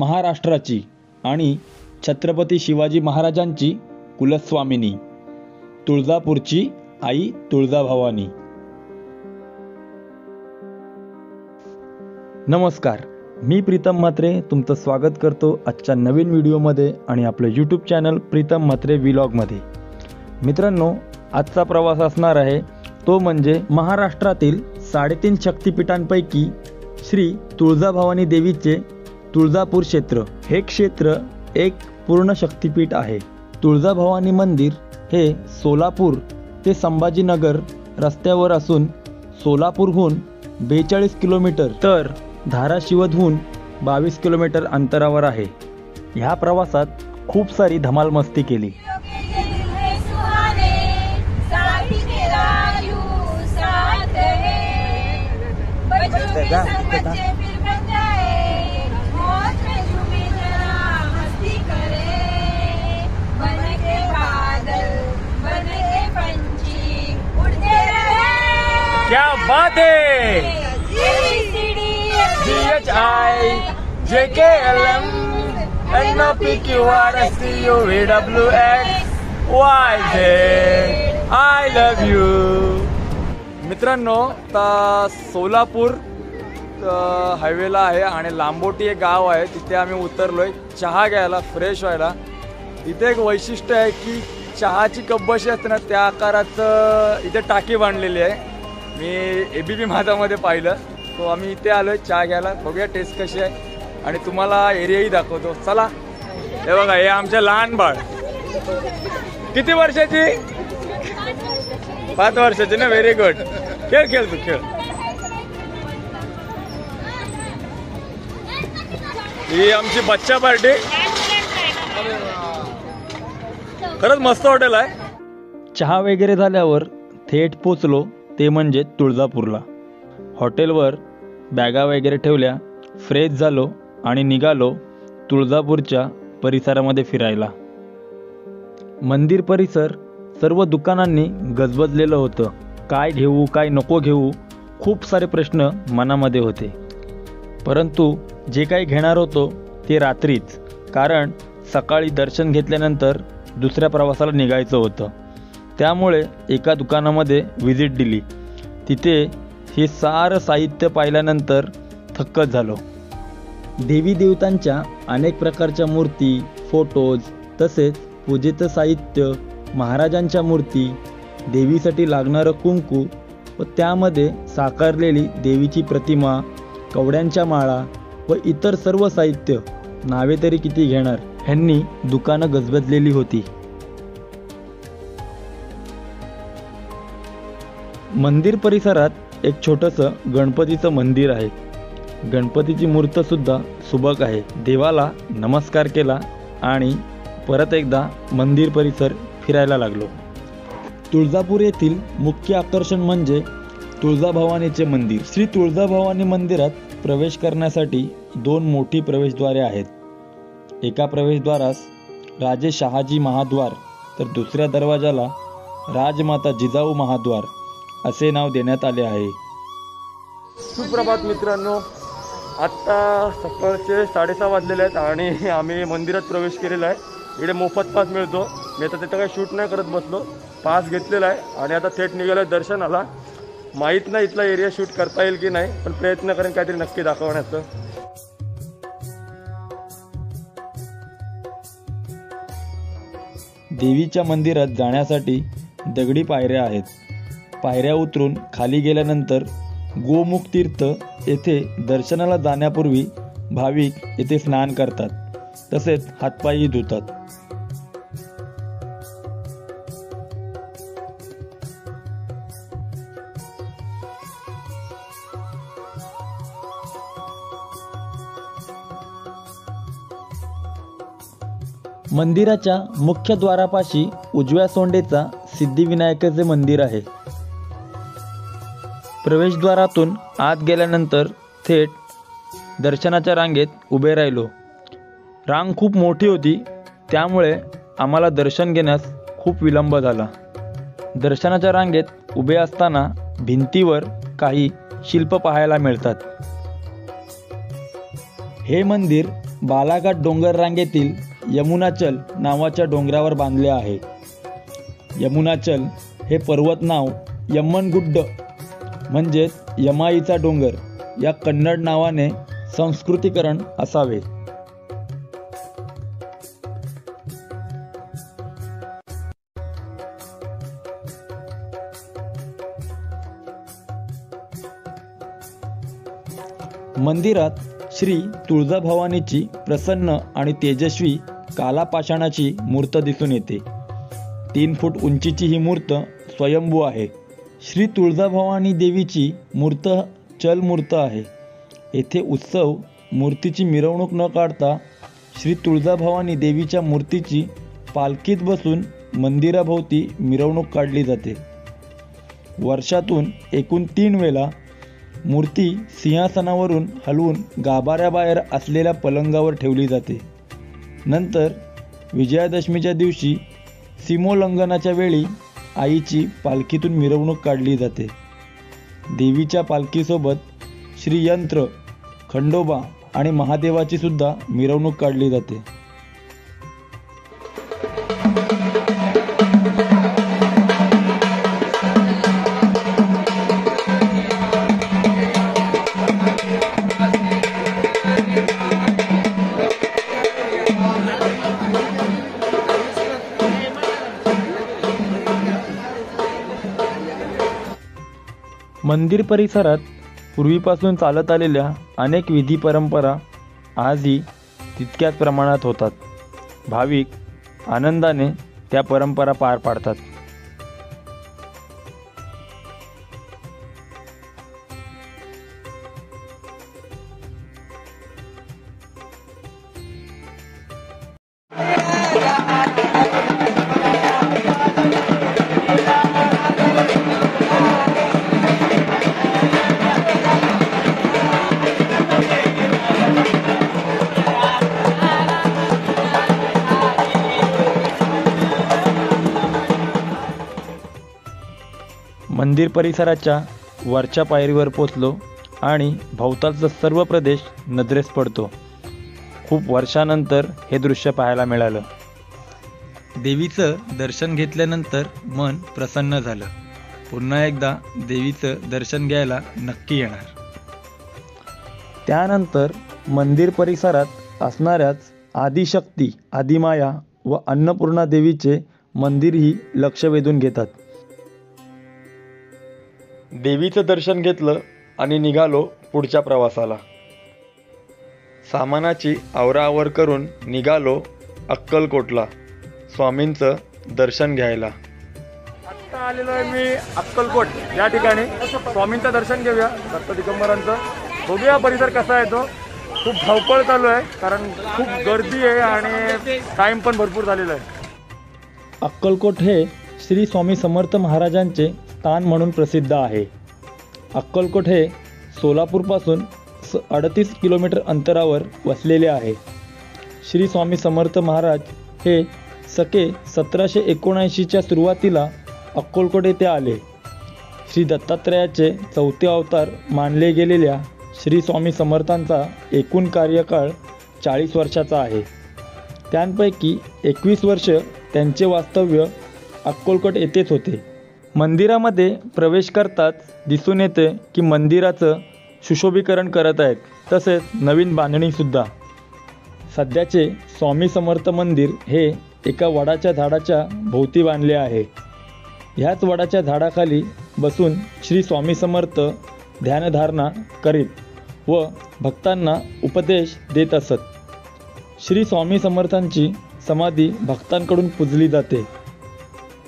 महाराष्ट्राची आणि छत्रपती शिवाजी महाराजांची कुलस्वामिनी तुळजापूरची आई तुळजाभवानी. नमस्कार मी प्रीतम म्हात्रे तुमचं स्वागत करतो आजच्या नवीन व्हिडिओमध्ये आणि आपलं यूट्यूब चॅनल प्रीतम म्हात्रे विलॉगमध्ये मित्रांनो आजचा प्रवास असणार आहे तो म्हणजे महाराष्ट्रातील साडेतीन शक्तिपीठांपैकी श्री तुळजाभवानी देवीचे तुळजापूर क्षेत्र हे क्षेत्र एक पूर्ण शक्तिपीठ आहे. तुळजाभवानी मंदिर हे सोलापूर ते संभाजीनगर रस्त्यावर असून सोलापूरहून बेचाळीस किलोमीटर तर धाराशिवधहून बावीस किलोमीटर अंतरावर आहे. ह्या प्रवासात खूप सारी धमाल मस्ती केली क्या बात है D H I J K L M N O P Q R S T U V W X Y Z I love you मित्रांनो आता सोलापूर हायवेला आहे आणि लांबोटी एक गाव आहे. तिथे आम्ही उतरलोय. चहा घ्यायला फ्रेश व्हायला. इथे एक वैशिष्ट्य आहे की चहाची कप बशी असते ना त्या आकाराचं इथे टाकी बांधलेली आहे. मी ए बी पी माझामध्ये पाहिलं. तो आम्ही इथे आलोय चहा घ्यायला. बघूया टेस्ट कशी आहे. आणि तुम्हाला एरियाही दाखवतो. चला. हे बघा हे आमचे लहान बाळ. किती वर्षाची? पाच वर्षाची ना? व्हेरी गुड खेळ खेळ तू खेळ. ही आमची बच्चा पार्टी. खरंच मस्त हॉटेल आहे. चहा वगैरे झाल्यावर थेट पोचलो. ते म्हणजे तुळजापूरला. हॉटेलवर बॅगा वगैरे ठेवल्या फ्रेश झालो आणि निघालो तुळजापूरच्या परिसरामध्ये फिरायला. मंदिर परिसर सर्व दुकानांनी गजबजलेलं होतं. काय घेऊ काय नको घेऊ खूप सारे प्रश्न मनामध्ये होते. परंतु जे काही घेणार होतो ते रात्रीच कारण सकाळी दर्शन घेतल्यानंतर दुसऱ्या प्रवासाला निघायचं होतं. त्यामुळे एका दुकानामध्ये व्हिजिट दिली. तिथे हे सारं साहित्य पाहिल्यानंतर थक्कच झालो. देवी देवतांच्या अनेक प्रकारच्या मूर्ती फोटोज तसेच पूजेचं साहित्य महाराजांच्या मूर्ती देवीसाठी लागणारं कुंकू व त्यामध्ये साकारलेली देवीची प्रतिमा कवड्यांच्या माळा व इतर सर्व साहित्य नावे तरी किती घेणार? ह्यांनी दुकानं गजबजलेली होती. मंदिर परिसरात एक छोटंसं गणपतीचं मंदिर आहे. गणपतीची मूर्तसुद्धा सुबक आहे. देवाला नमस्कार केला आणि परत एकदा मंदिर परिसर फिरायला लागलो. तुळजापूर येथील मुख्य आकर्षण म्हणजे तुळजाभवानीचे मंदिर. श्री तुळजाभवानी मंदिरात प्रवेश करण्यासाठी दोन मोठी प्रवेशद्वारे आहेत. एका प्रवेशद्वारास राजे शहाजी महाद्वार तर दुसऱ्या दरवाजाला राजमाता जिजाऊ महाद्वार असे नाव देण्यात आले आहे. सुप्रभात मित्रांनो आत्ता सकाळचे साडेसहा वाजलेले आहेत आणि आम्ही मंदिरात प्रवेश केलेला आहे. इकडे मोफत पास मिळतो. मी आता तिथं काही शूट नाही करत बसलो. पास घेतलेला आहे आणि आता थेट निघालो दर्शनाला. माहीत नाही इथला एरिया शूट करता येईल की नाही पण प्रयत्न करेन काहीतरी नक्की दाखवण्याचं. देवीच्या मंदिरात जाण्यासाठी दगडी पायऱ्या आहेत. पायऱ्या उतरून खाली गेल्यानंतर गोमुख तीर्थ येथे दर्शनाला जाण्यापूर्वी भाविक येथे स्नान करतात. तसेच हातपायही धुतात. मंदिराच्या मुख्य द्वारापाशी उजव्या सोंडेचा सिद्धिविनायकाचे मंदिर आहे. प्रवेशद्वारातून आत गेल्यानंतर थेट दर्शनाच्या रांगेत उभे राहिलो. रांग खूप मोठी होती त्यामुळे आम्हाला दर्शन घेण्यास खूप विलंब झाला. दर्शनाच्या रांगेत उभे असताना भिंतीवर काही शिल्प पाहायला मिळतात. हे मंदिर बालाघाट डोंगर रांगेतील यमुनाचल नावाच्या डोंगरावर बांधले आहे. यमुनाचल हे पर्वत नाव यम्मनगुड्ड म्हणजेच यमाईचा डोंगर या कन्नड नावाने संस्कृतीकरण असावे. मंदिरात श्री तुळजाभवानीची प्रसन्न आणि तेजस्वी कालापाषाणाची मूर्त दिसून येते. तीन फूट उंचीची ही मूर्त स्वयंभू आहे. श्री तुळजाभवानी देवीची मूर्त चल मूर्त आहे. येथे उत्सव मूर्तीची मिरवणूक न काढता श्री तुळजाभवानी देवीच्या मूर्तीची पालखीत बसून मंदिराभोवती मिरवणूक काढली जाते. वर्षातून एकूण तीन वेळा मूर्ती सिंहासनावरून हलवून गाभाऱ्याबाहेर असलेल्या पलंगावर ठेवली जाते. नंतर विजयादशमीच्या दिवशी सीमोल्लंघनाच्या वेळी आईची पालखीतून मिरवणूक काढली जाते. देवीच्या पालखीसोबत श्रीयंत्र खंडोबा आणि महादेवाची सुद्धा मिरवणूक काढली जाते. मंदिर परिसरात पूर्वीपासून चालत आलेल्या अनेक विधी परंपरा आजही तितक्याच प्रमाणात होतात. भाविक आनंदाने त्या परंपरा पार पाडतात. मंदिर परिसराच्या वरच्या पायरीवर पोचलो आणि भोवतालचा सर्व प्रदेश नजरेस पडतो. खूप वर्षानंतर हे दृश्य पाहायला मिळालं. देवीचं दर्शन घेतल्यानंतर मन प्रसन्न झालं. पुन्हा एकदा देवीचं दर्शन घ्यायला नक्की येणार. त्यानंतर मंदिर परिसरात असणाऱ्याच आदिशक्ती आदिमाया व अन्नपूर्णा देवीचे मंदिरही लक्ष वेधून घेतात. देवीचं दर्शन घेतलं आणि निघालो पुढच्या प्रवासाला. सामानाची आवराआवर करून निघालो अक्कलकोटला स्वामींचं दर्शन घ्यायला. आत्ता आलेलो आहे मी अक्कलकोट. या ठिकाणी स्वामींचं दर्शन घेऊया. दत्त दिगंबरांचं. बघूया परिसर कसा आहे तो. खूप धावपळ चालू आहे कारण खूप गर्दी आहे आणि टाइम पण भरपूर झालेला आहे. अक्कलकोट हे श्री स्वामी समर्थ महाराजांचे स्थान म्हणून प्रसिद्ध आहे. अक्कलकोट हे सोलापूरपासून स अडतीस किलोमीटर अंतरावर वसलेले आहे. श्री स्वामी समर्थ महाराज हे सके सतराशे एकोणऐंशीच्या सुरुवातीला अक्कलकोट येथे आले. श्री दत्तात्रयाचे चौथे अवतार मानले गेलेल्या श्री स्वामी समर्थांचा एकूण कार्यकाळ चाळीस वर्षाचा आहे. त्यांपैकी एकवीस वर्ष त्यांचे वास्तव्य अक्कलकोट येथेच होते. मंदिरामध्ये प्रवेश करताच दिसून येते की मंदिराचं सुशोभीकरण करत आहेत. तसेच नवीन बांधणीसुद्धा सध्याचे स्वामी समर्थ मंदिर हे एका वडाच्या झाडाच्या भोवती बांधले आहे. ह्याच वडाच्या झाडाखाली बसून श्री स्वामी समर्थ ध्यानधारणा करीत व भक्तांना उपदेश देत असत. श्री स्वामी समर्थांची समाधी भक्तांकडून पूजली जाते.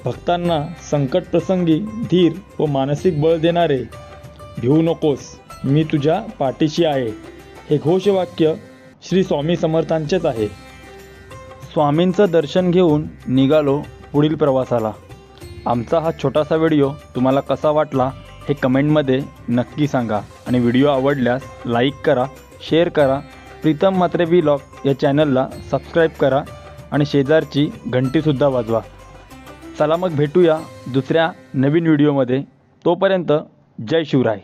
भक्तांना संकट प्रसंगी धीर व मानसिक बळ देणारे भिवू नकोस मी तुझ्या पाठीशी आहे. हे घोषवाक्य श्री स्वामी समर्थांचेच आहे. स्वामींचं दर्शन घेऊन निघालो पुढील प्रवासाला. आमचा हा छोटासा व्हिडिओ तुम्हाला कसा वाटला हे कमेंटमध्ये नक्की सांगा आणि व्हिडिओ आवडल्यास लाईक करा शेअर करा. प्रीतम मात्रे व्लॉग या चॅनलला सबस्क्राईब करा आणि शेजारची घंटीसुद्धा वाजवा. चला मग भेटूया दुसऱ्या नवीन व्हिडिओमध्ये. तोपर्यंत जय शिवराय.